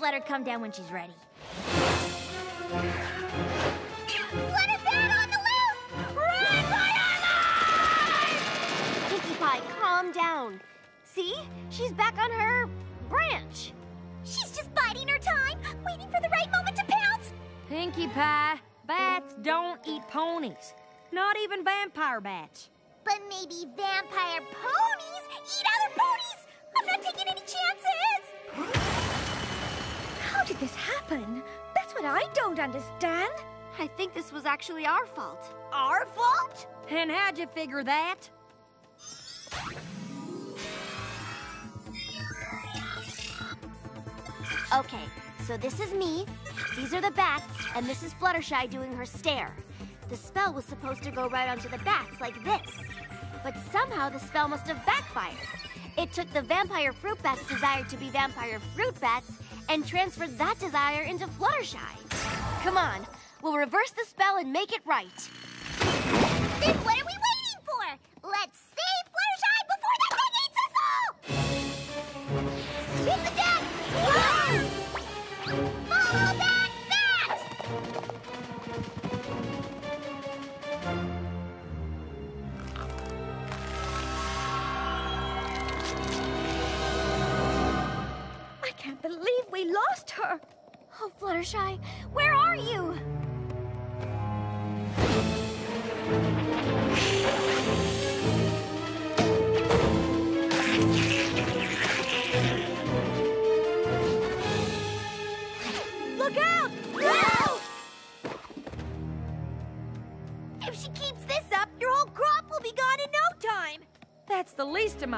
just let her come down when she's ready. Flutterbat on the loose! Run for your life! Pinkie Pie, calm down. See? She's back on her branch. She's just biding her time, waiting for the right moment to pounce. Pinkie Pie, bats don't eat ponies. Not even vampire bats. But maybe vampire ponies eat other ponies. I'm not taking any chances. How did this happen? That's what I don't understand. I think this was actually our fault. Our fault? And how'd you figure that? Okay, so this is me, these are the bats, and this is Fluttershy doing her stare. The spell was supposed to go right onto the bats like this. But somehow the spell must have backfired. It took the vampire fruit bat's desire to be vampire fruit bats and transferred that desire into Fluttershy. Come on, we'll reverse the spell and make it right.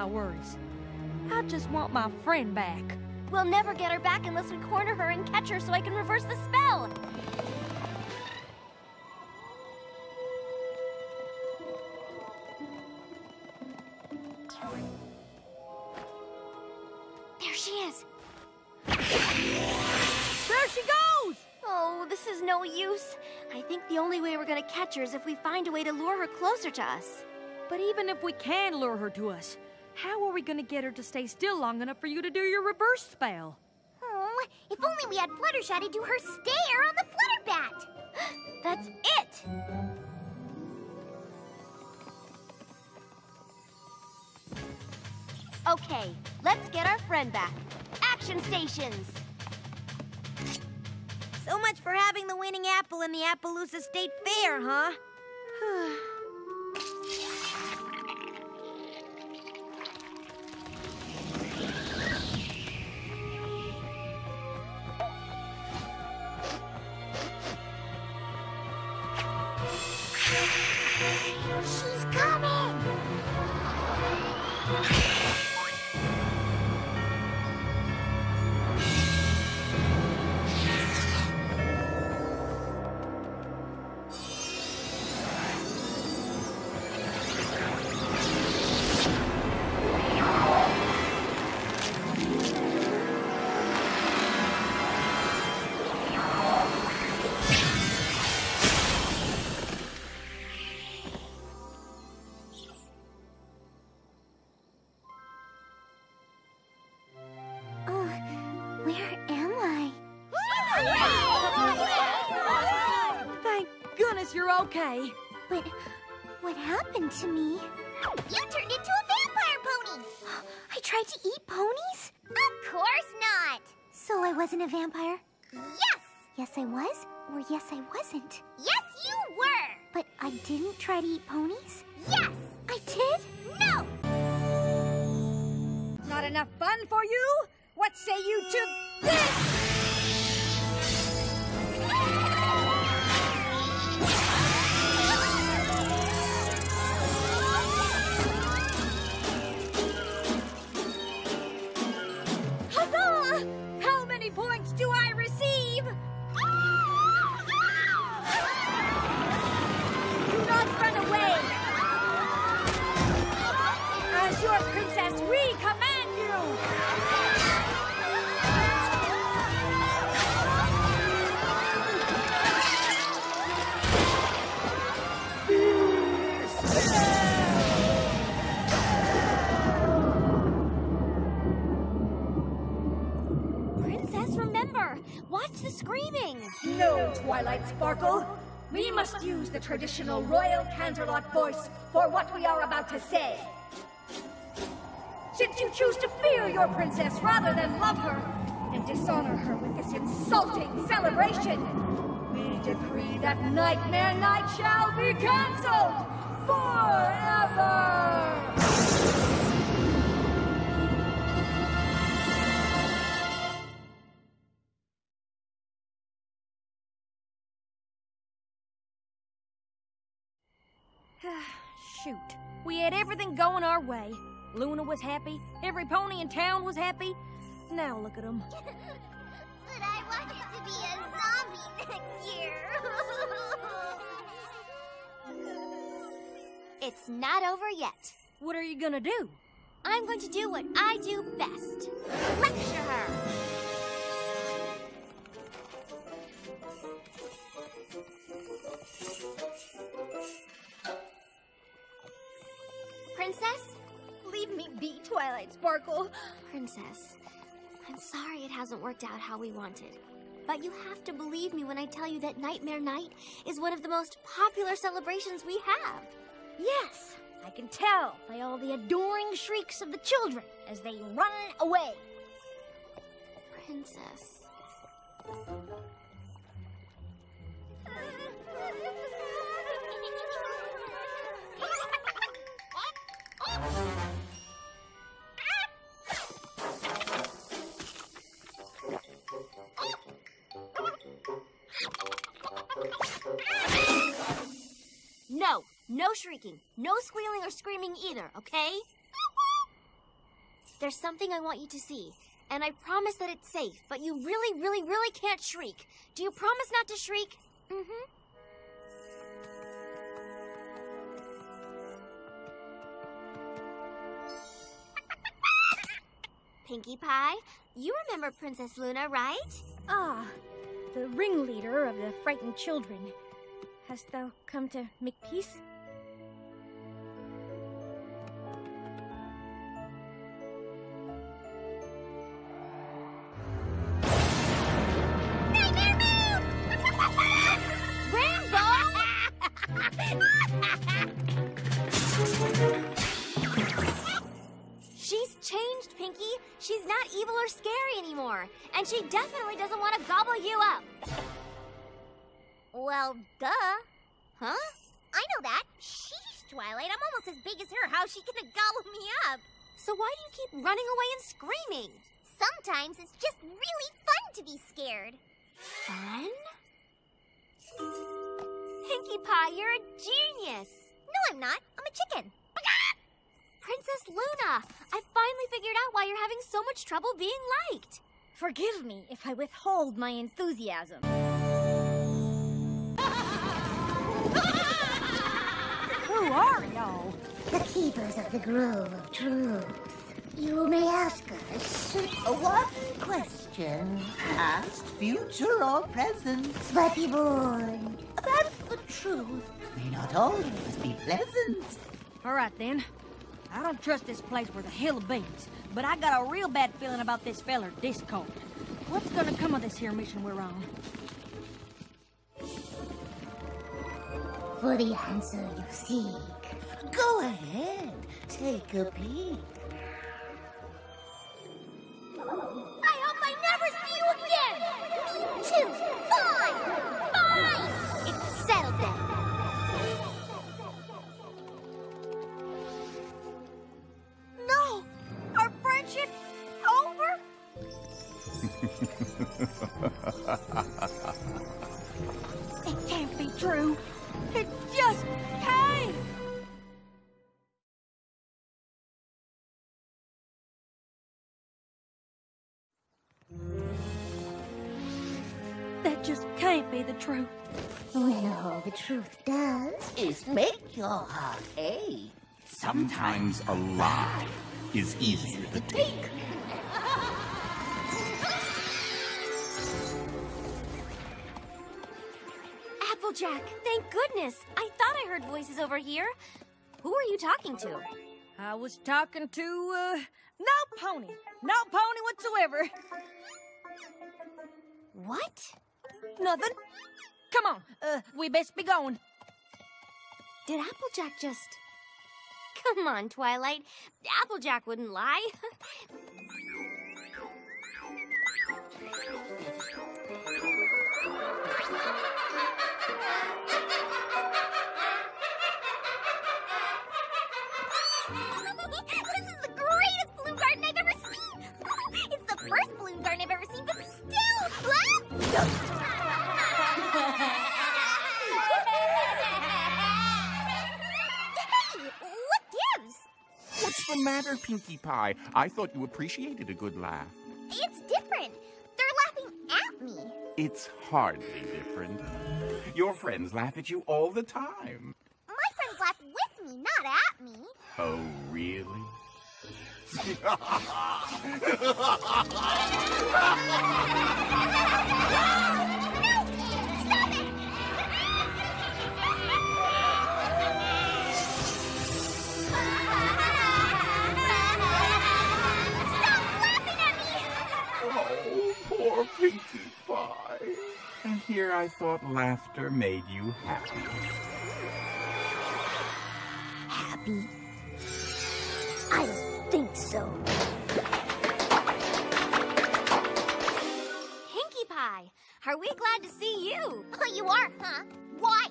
My worries. I just want my friend back. We'll never get her back unless we corner her and catch her so I can reverse the spell. There she is. There she goes! Oh, this is no use. I think the only way we're gonna catch her is if we find a way to lure her closer to us. But even if we can lure her to us, how are we gonna get her to stay still long enough for you to do your reverse spell? Oh, if only we had Fluttershy to do her stare on the Flutterbat. That's it! Okay, let's get our friend back. Action stations! So much for having the winning apple in the Appleloosa State Fair, huh? okay. But what happened to me? You turned into a vampire pony. I tried to eat ponies? Of course not. So I wasn't a vampire? Yes. Yes, I was, or yes, I wasn't. Yes, you were. But I didn't try to eat ponies? Yes. I did? No. Not enough fun for you? What say you to this? As your princess, we command you! Princess, remember! Watch the screaming! No, Twilight Sparkle! We must use the traditional royal Canterlot voice for what we are about to say. Since you choose to fear your princess rather than love her, and dishonor her with this insulting celebration, we decree that Nightmare Night shall be cancelled forever! Shoot. We had everything going our way. Luna was happy. Every pony in town was happy. Now look at them. but I wanted to be a zombie next year. It's not over yet. What are you gonna do? I'm going to do what I do best. Lecture her! Twilight Sparkle. Princess, I'm sorry it hasn't worked out how we wanted. But you have to believe me when I tell you that Nightmare Night is one of the most popular celebrations we have. Yes, I can tell by all the adoring shrieks of the children as they run away. Princess. No, shrieking, no squealing or screaming either, okay? There's something I want you to see, and I promise that it's safe, but you really, really, really can't shriek. Do you promise not to shriek? Mm-hmm. Pinkie Pie, you remember Princess Luna, right? Ah, the ringleader of the frightened children. Hast thou come to make peace? She's changed, Pinkie. She's not evil or scary anymore. And she definitely doesn't want to gobble you up. well, duh. Huh? I know that. Sheesh, Twilight. I'm almost as big as her. How's she gonna gobble me up? So why do you keep running away and screaming? Sometimes it's just really fun to be scared. Fun? Pinkie Pie, you're a genius. No, I'm not. I'm a chicken. Princess Luna, I finally figured out why you're having so much trouble being liked. Forgive me if I withhold my enthusiasm. Who are y'all? The keepers of the Grove of Truth. You may ask us, One question. Past, future, or present. but be warned. That's the truth. May not always be pleasant. All right, then. I don't trust this place with a hill of beans, but I got a real bad feeling about this feller, Discord. What's gonna come of this here mission we're on? For the answer you seek. Go ahead. Take a peek. The truth. When all the truth does. Is make your heart ache. Sometimes a lie is easier to take. Applejack, thank goodness. I thought I heard voices over here. Who are you talking to? I was talking to, uh, no pony. No pony whatsoever. What? Nothing. Come on, uh, we best be going. Did Applejack just... Come on, Twilight. Applejack wouldn't lie. first balloon garden I've ever seen, but still! hey! Matter, Pinkie Pie? I thought you appreciated a good laugh. It's different. They're laughing at me. It's hardly different. Your friends laugh at you all the time. My friends laugh with me, not at me. Oh, really? Stop Pinkie Pie. And here I thought laughter made you happy. Happy? I don't think so. Pinkie Pie, are we glad to see you? Oh, you are, huh? Why?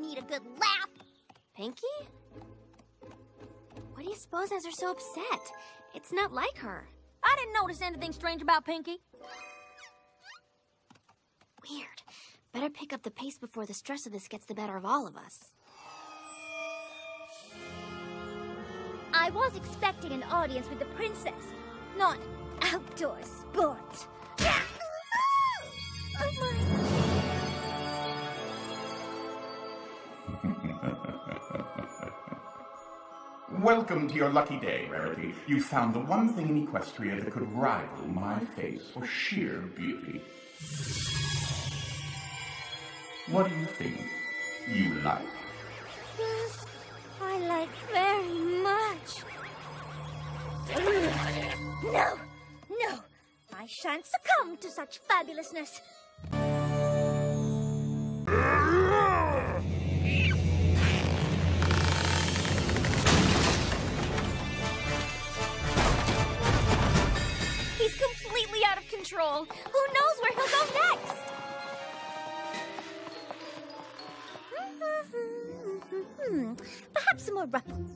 Need a good laugh? Pinkie? What do you suppose has her so upset? It's not like her. I didn't notice anything strange about Pinkie. Weird. Better pick up the pace before the stress of this gets the better of all of us. I was expecting an audience with the princess, not outdoor sport. Oh my. Welcome to your lucky day, Rarity. You found the one thing in Equestria that could rival my face for sheer beauty. What do you think you like? Yes, I like very much. No, no, I shan't succumb to such fabulousness. He's completely out of control. Who knows where he'll go next? Hmm, perhaps some more ruffle.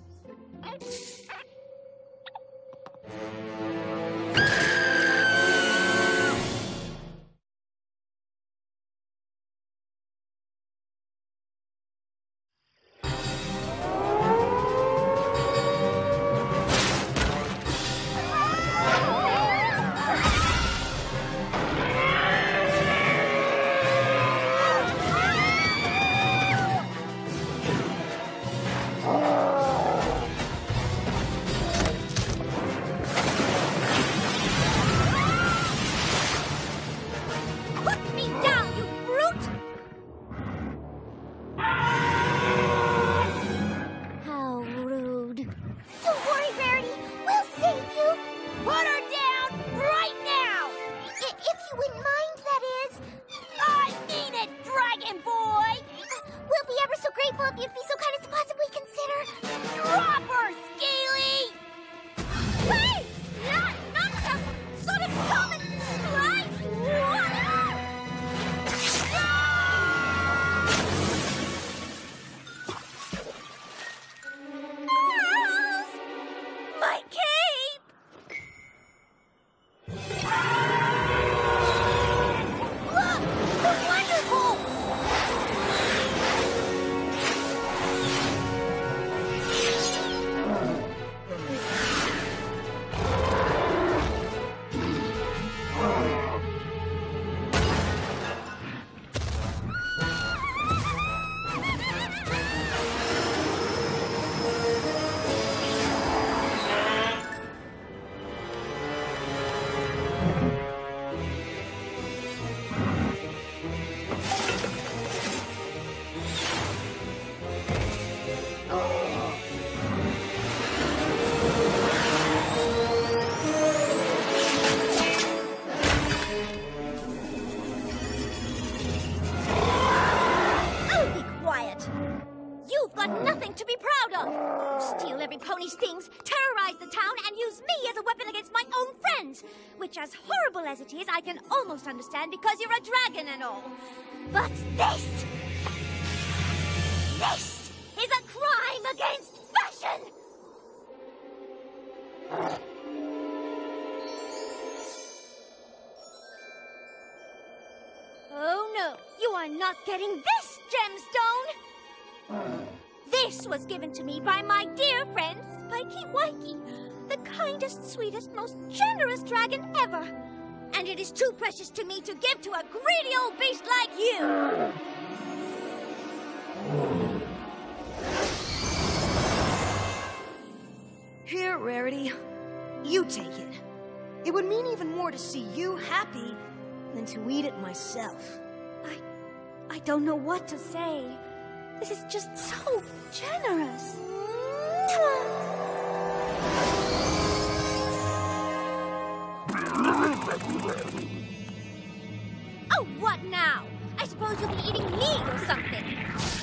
I can almost understand because you're a dragon and all. But this. This is a crime against fashion! Oh no, you are not getting this gemstone! This was given to me by my dear friend, Spiky Wikey, the kindest, sweetest, most generous dragon ever. And it is too precious to me to give to a greedy old beast like you! Here, Rarity. You take it. It would mean even more to see you happy than to eat it myself. I. I don't know what to say. This is just so generous. Oh, what now? I suppose you'll be eating me or something.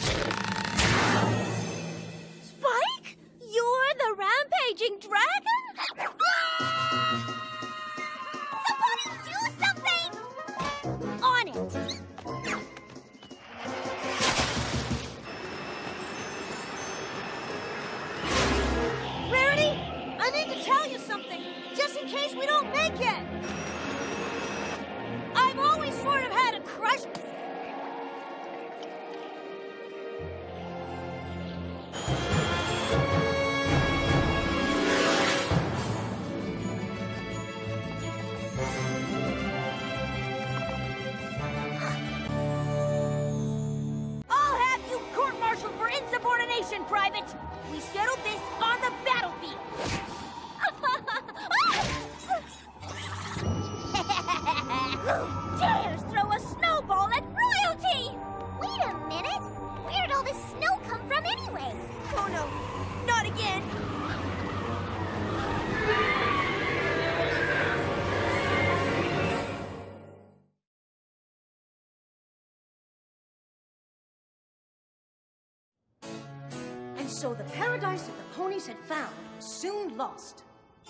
So the paradise that the ponies had found was soon lost,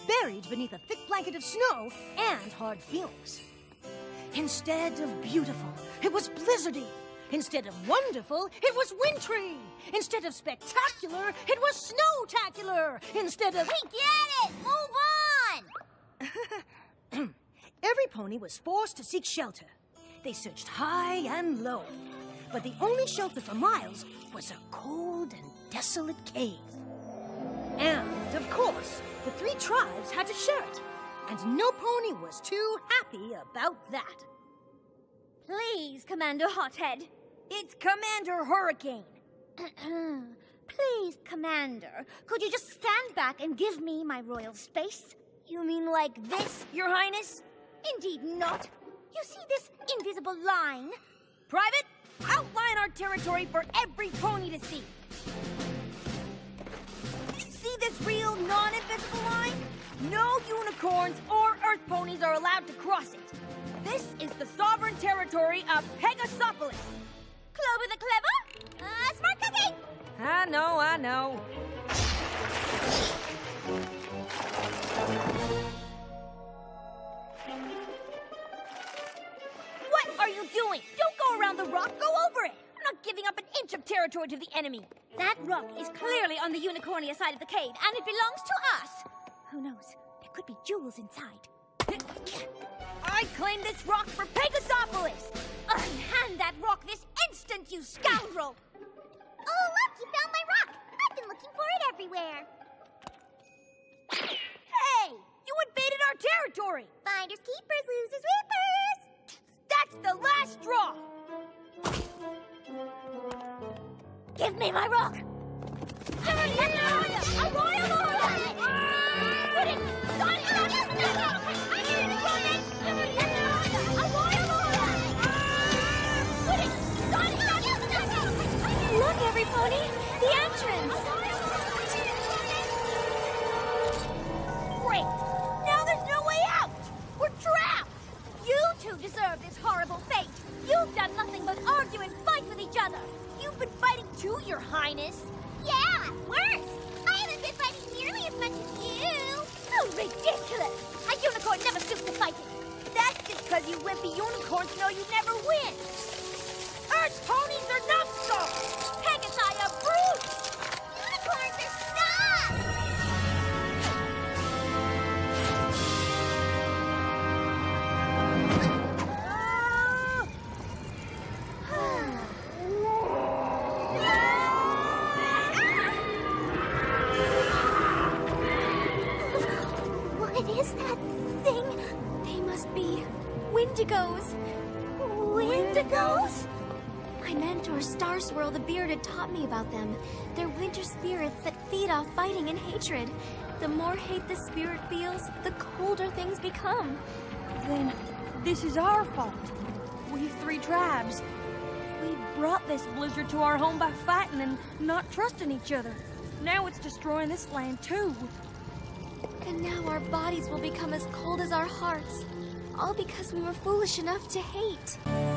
buried beneath a thick blanket of snow and hard feelings. Instead of beautiful, it was blizzardy. Instead of wonderful, it was wintry. Instead of spectacular, it was snowtacular. Instead of. We get it! Move on! Every pony was forced to seek shelter. They searched high and low, but the only shelter for miles was a cold and desolate cave. And, of course, the three tribes had to share it, and no pony was too happy about that. Please, Commander Hothead. It's Commander Hurricane. Please, Commander, could you just stand back and give me my royal space? You mean like this, Your Highness? Indeed not. You see this invisible line? Private, outline our territory for every pony to see. See this real non-invisible line? No unicorns or earth ponies are allowed to cross it. This is the sovereign territory of Pegasopolis. Clover the Clever? Uh, smart cookie! I know, I know. What are you doing? Don't go around the rock, go over it. Not giving up an inch of territory to the enemy. That rock is clearly on the Unicornia side of the cave, and it belongs to us. Who knows? There could be jewels inside. I claim this rock for Pegasopolis. Unhand that rock this instant, you scoundrel! Oh, look! You found my rock! I've been looking for it everywhere. Hey, you invaded our territory. Finders keepers, losers whippers! That's the last straw. Give me my rock! Look, every pony! The entrance! Great. Now there's no way out. We're trapped. You two deserve this horrible fate! You've done nothing but argue and fight with each other! too, Your Highness. Yeah, worse. I haven't been fighting nearly as much as you. How ridiculous. A unicorn never suits the fighting. That's just because you wimpy unicorns know you never win. Earth ponies are not Mentor, Star Swirl the Bearded, taught me about them. They're winter spirits that feed off fighting and hatred. The more hate the spirit feels, the colder things become. Then this is our fault. We three tribes. We brought this blizzard to our home by fighting and not trusting each other. Now it's destroying this land too. And now our bodies will become as cold as our hearts. All because we were foolish enough to hate.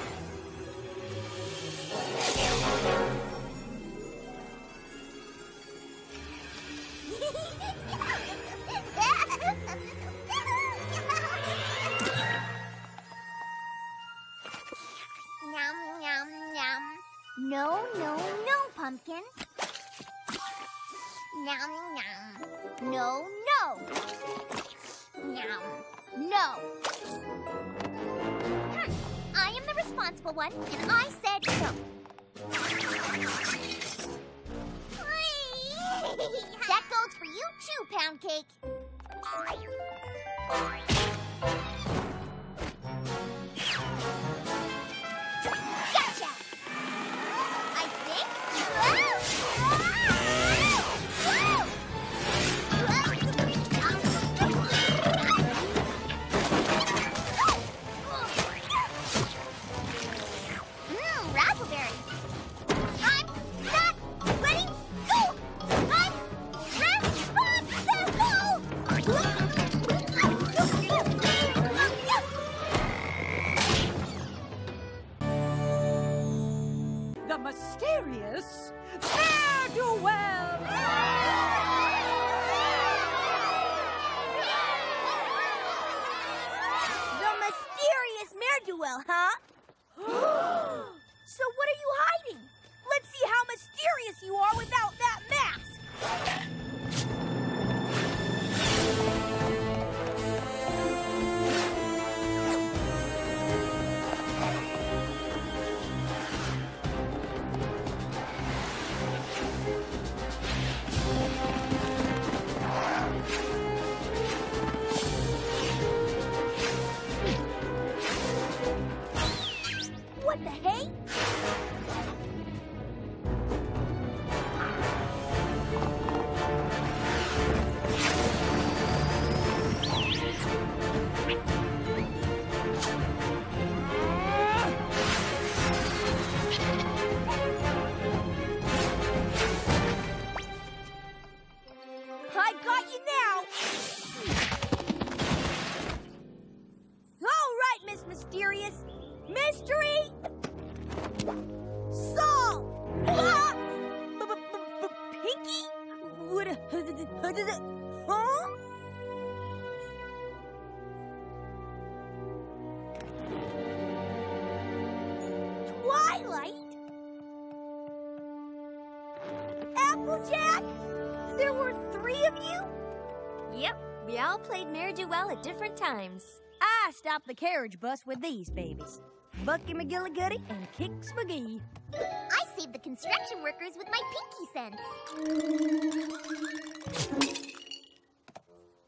three of you? Yep, we all played Mare-Do-Well at different times. I stopped the carriage bus with these babies. Bucky McGillicuddy and Kix McGee. I saved the construction workers with my pinky sense.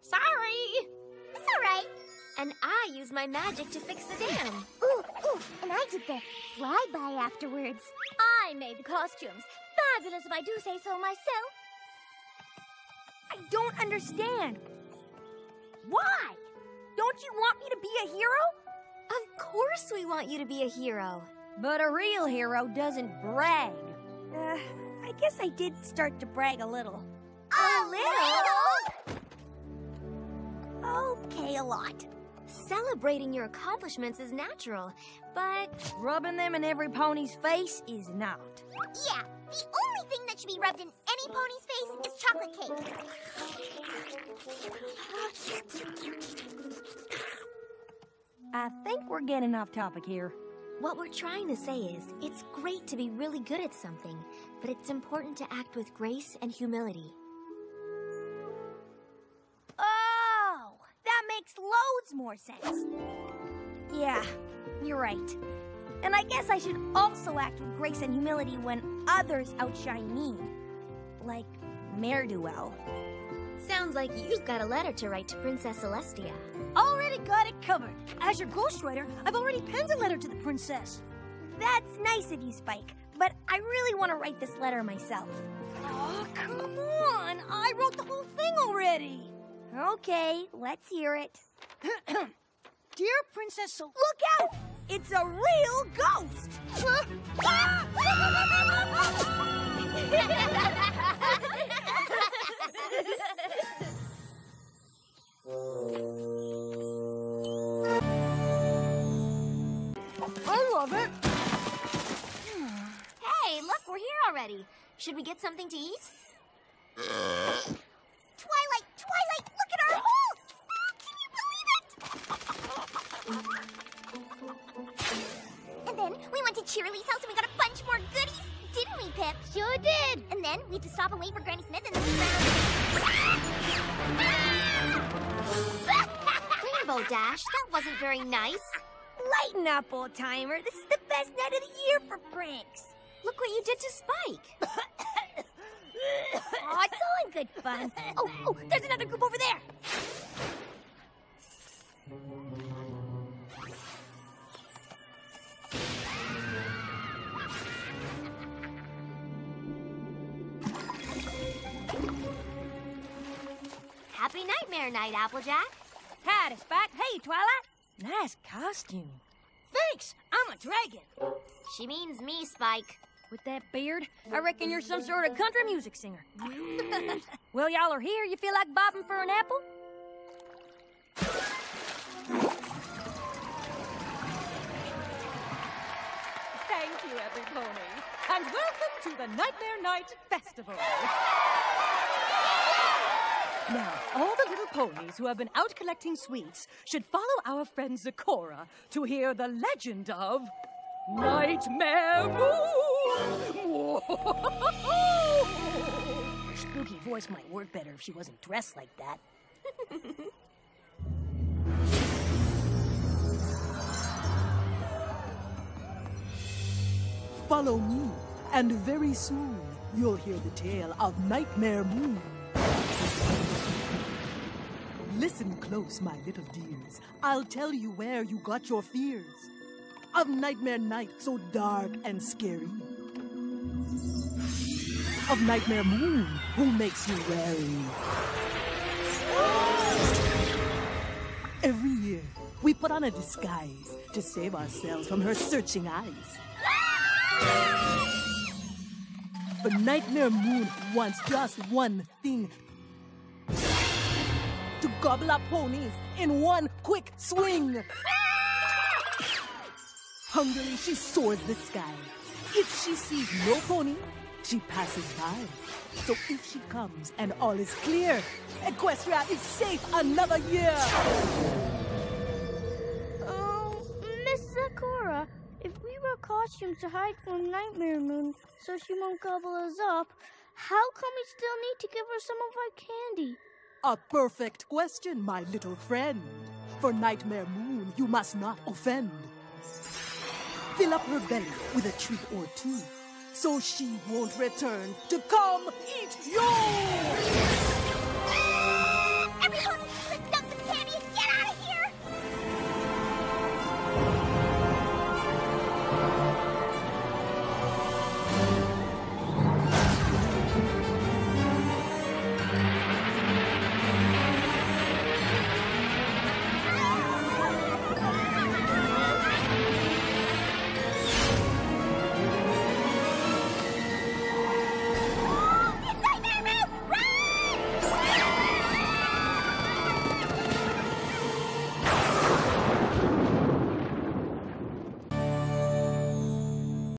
Sorry! It's all right. And I used my magic to fix the dam. Ooh, ooh, and I did the flyby afterwards. I made the costumes. Fabulous if I do say so myself. I don't understand. Why? Don't you want me to be a hero? Of course we want you to be a hero. But a real hero doesn't brag. Uh, I guess I did start to brag a little. A little? Okay, a lot. Celebrating your accomplishments is natural, but Rubbing them in every pony's face is not. Yeah, the only thing that should be rubbed in any pony's face is chocolate. I think we're getting off topic here. what we're trying to say is it's great to be really good at something, but it's important to act with grace and humility. Oh, that makes loads more sense. Yeah, you're right. And I guess I should also act with grace and humility when others outshine me. Like Mare-Do-Well. Sounds like you've got a letter to write to Princess Celestia. Already got it covered. As your ghostwriter, I've already penned a letter to the princess. That's nice of you, Spike, but I really want to write this letter myself. Oh, come on. I wrote the whole thing already. Okay, let's hear it. Dear Princess Sol- Look out! It's a real ghost! Should we get something to eat? Twilight, Twilight, look at our hole! Ah, can you believe it? And then we went to Cheerilee's house and we got a bunch more goodies, didn't we, Pip? Sure did. And then we had to stop and wait for Granny Smith and then we ran Rainbow Dash, that wasn't very nice. Lighten up, old timer. This is the best night of the year for pranks. Look what you did to Spike. Oh, it's all in good fun. Oh, oh, there's another group over there. Happy Nightmare Night, Applejack. Spike. Hey, Twilight. Nice costume. Thanks. I'm a dragon. She means me, Spike. With that beard, I reckon you're some sort of country music singer. well, y'all are here. You feel like bobbing for an apple? Thank you, every pony. And welcome to the Nightmare Night Festival. Now, all the little ponies who have been out collecting sweets should follow our friend Zecora to hear the legend of Nightmare Moon. Her spooky voice might work better if she wasn't dressed like that. Follow me, and very soon you'll hear the tale of Nightmare Moon. Listen close, my little dears. I'll tell you where you got your fears. Of Nightmare Night, so dark and scary. Of Nightmare Moon, who makes you wary. Every year, we put on a disguise to save ourselves from her searching eyes. But Nightmare Moon wants just one thing to gobble up ponies in one quick swing. Hungrily, she soars the sky. If she sees no pony, she passes by. So if she comes and all is clear, Equestria is safe another year. Oh, Miss Zecora, if we wear costumes to hide from Nightmare Moon so she won't gobble us up, How come we still need to give her some of our candy? A perfect question, my little friend. For Nightmare Moon, you must not offend. Fill up her belly with a treat or two, so she won't return to come eat you!